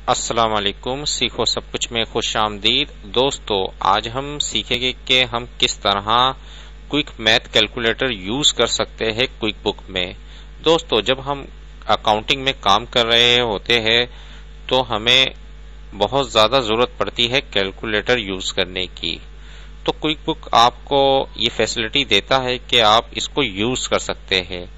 अस्सलाम वालेकुम सीखो सब कुछ में खुश आमदीद। दोस्तों, आज हम सीखेंगे कि हम किस तरह क्विक मैथ कैलकुलेटर यूज़ कर सकते हैं क्विक बुक में। दोस्तों, जब हम अकाउंटिंग में काम कर रहे होते हैं तो हमें बहुत ज़्यादा ज़रूरत पड़ती है कैलकुलेटर यूज़ करने की। तो क्विक बुक आपको ये फैसिलिटी देता है कि आप इसको यूज़ कर सकते हैं।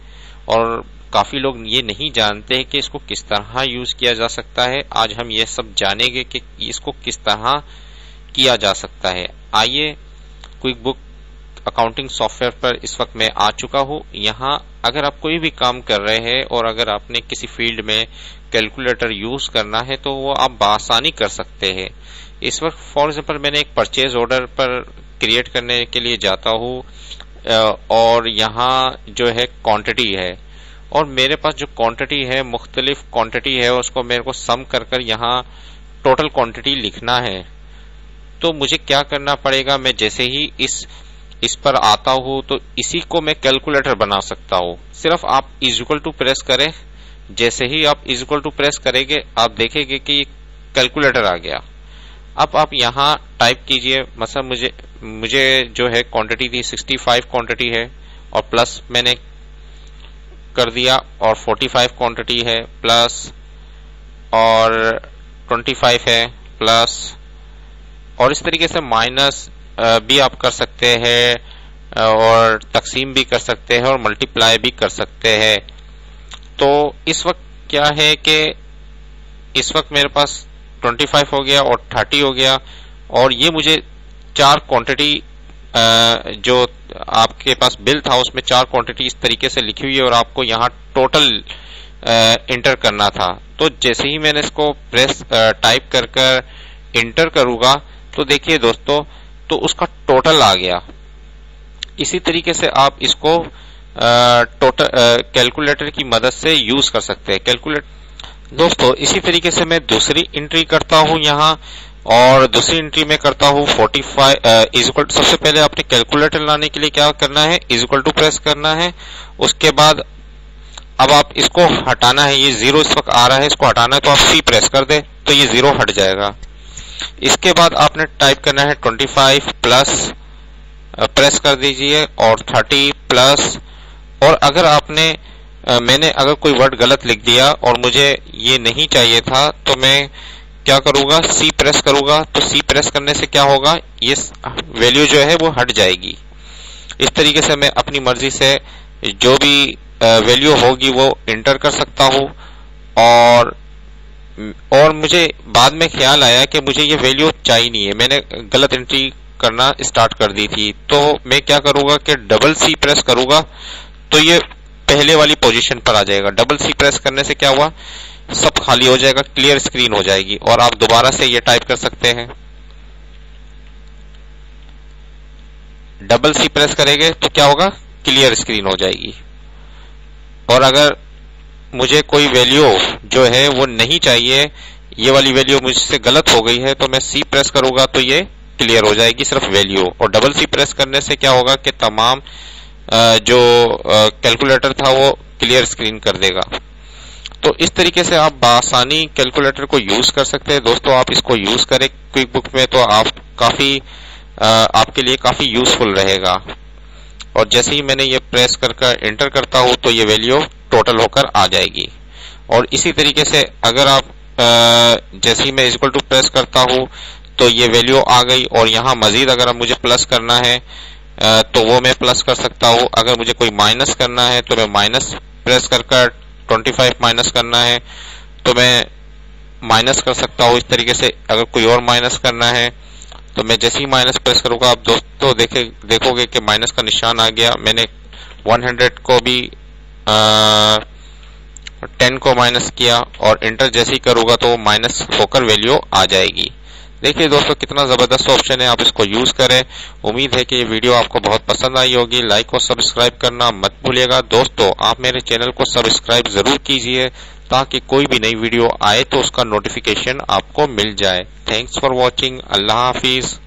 और काफ़ी लोग ये नहीं जानते हैं कि इसको किस तरह यूज़ किया जा सकता है। आज हम ये सब जानेंगे कि इसको किस तरह किया जा सकता है। आइए क्विक बुक अकाउंटिंग सॉफ्टवेयर पर इस वक्त मैं आ चुका हूँ। यहाँ अगर आप कोई भी काम कर रहे हैं और अगर आपने किसी फ़ील्ड में कैलकुलेटर यूज़ करना है तो वो आप बसानी कर सकते हैं। इस वक्त फॉर एग्ज़ाम्पल मैंने एक परचेज ऑर्डर पर क्रिएट करने के लिए जाता हूँ और यहाँ जो है क्वांटिटी है। और मेरे पास जो क्वांटिटी है, मुख्तलिफ़ क्वांटिटी है, उसको मेरे को सम कर कर यहाँ टोटल क्वांटिटी लिखना है। तो मुझे क्या करना पड़ेगा? मैं जैसे ही इस इस पर आता हूँ तो इसी को मैं कैलकुलेटर बना सकता हूँ। सिर्फ़ आप इजिकल टू प्रेस करें। जैसे ही आप इजिकल टू प्रेस करेंगे, आप देखेंगे कि कैलकुलेटर आ गया। अब आप यहाँ टाइप कीजिए। मतलब मुझे मुझे जो है क्वांटिटी थी 65 क्वांटिटी है, और प्लस मैंने कर दिया और 45 क्वांटिटी है प्लस और 25 है प्लस और इस तरीके से माइनस भी आप कर सकते हैं और तकसीम भी कर सकते हैं और मल्टीप्लाई भी कर सकते हैं। तो इस वक्त क्या है कि इस वक्त मेरे पास 25 हो गया और 30 हो गया और ये मुझे चार क्वांटिटी जो आपके पास बिल था, उसमें चार क्वांटिटी इस तरीके से लिखी हुई है और आपको यहाँ टोटल इंटर करना था। तो जैसे ही मैंने इसको प्रेस टाइप कर कर इंटर करूँगा तो देखिए दोस्तों तो उसका टोटल आ गया। इसी तरीके से आप इसको टोटल कैलकुलेटर की मदद से यूज़ कर सकते हैं। कैलकुलेट दोस्तों, इसी तरीके से मैं दूसरी एंट्री करता हूँ यहाँ। और दूसरी एंट्री में करता हूँ 45 फाइव इज़ सबसे पहले आपने कैलकुलेटर लाने के लिए क्या करना है? इज़ टू प्रेस करना है। उसके बाद अब आप इसको हटाना है। ये ज़ीरो इस वक्त आ रहा है। इसको हटाना है तो आप सी प्रेस कर दे तो ये ज़ीरो हट जाएगा। इसके बाद आपने टाइप करना है 25 प्लस प्रेस कर दीजिए और 30 प्लस और अगर आपने मैंने अगर कोई वर्ड गलत लिख दिया और मुझे ये नहीं चाहिए था तो मैं क्या करूँगा? सी प्रेस करूँगा। तो सी प्रेस करने से क्या होगा? ये वैल्यू जो है वो हट जाएगी। इस तरीके से मैं अपनी मर्ज़ी से जो भी वैल्यू होगी वो इंटर कर सकता हूँ। और और मुझे बाद में ख्याल आया कि मुझे ये वैल्यू चाहिए नहीं है। मैंने गलत एंट्री करना स्टार्ट कर दी थी। तो मैं क्या करूँगा कि डबल सी प्रेस करूँगा तो ये पहले वाली पोजीशन पर आ जाएगा। डबल सी प्रेस करने से क्या हुआ? सब खाली हो जाएगा क्लियर स्क्रीन हो जाएगी, और आप दोबारा से ये टाइप कर सकते हैं। डबल सी प्रेस करेंगे तो क्या होगा? क्लियर स्क्रीन हो जाएगी। और अगर मुझे कोई वैल्यू जो है वो नहीं चाहिए, ये वाली वैल्यू मुझसे गलत हो गई है तो मैं सी प्रेस करूँगा तो ये क्लियर हो जाएगी सिर्फ़ वैल्यू और डबल सी प्रेस करने से क्या होगा कि तमाम जो कैलकुलेटर था वो क्लियर स्क्रीन कर देगा। तो इस तरीके से आप बासानी कैलकुलेटर को यूज़ कर सकते हैं। दोस्तों, आप इसको यूज़ करें क्विक बुक में तो आप काफ़ी आपके लिए काफ़ी यूजफुल रहेगा। और जैसे ही मैंने ये प्रेस कर कर, एंटर करता हूँ तो ये वैल्यू टोटल होकर आ जाएगी। और इसी तरीके से अगर आप जैसे ही मैं इक्वल टू प्रेस करता हूँ तो ये वैल्यू आ गई। और यहाँ मजीद अगर मुझे प्लस करना है तो वो मैं प्लस कर सकता हूँ। अगर मुझे कोई माइनस करना है तो मैं माइनस प्रेस कर कर 25 माइनस करना है तो मैं माइनस कर सकता हूँ इस तरीके से। अगर कोई और माइनस करना है तो मैं जैसे ही माइनस प्रेस करूँगा, आप दोस्तों देखे, देखोगे कि माइनस का निशान आ गया। मैंने 100 को भी टेन को माइनस किया और इंटर जैसे ही करूँगा तो माइनस होकर वैल्यू आ जाएगी। देखिए दोस्तों, कितना ज़बरदस्त ऑप्शन है, आप इसको यूज़ करें। उम्मीद है कि ये वीडियो आपको बहुत पसंद आई होगी। लाइक और सब्सक्राइब करना मत भूलिएगा। दोस्तों, आप मेरे चैनल को सब्सक्राइब ज़रूर कीजिए, ताकि कोई भी नई वीडियो आए तो उसका नोटिफिकेशन आपको मिल जाए। थैंक्स फॉर वॉचिंग अल्लाह हाफिज।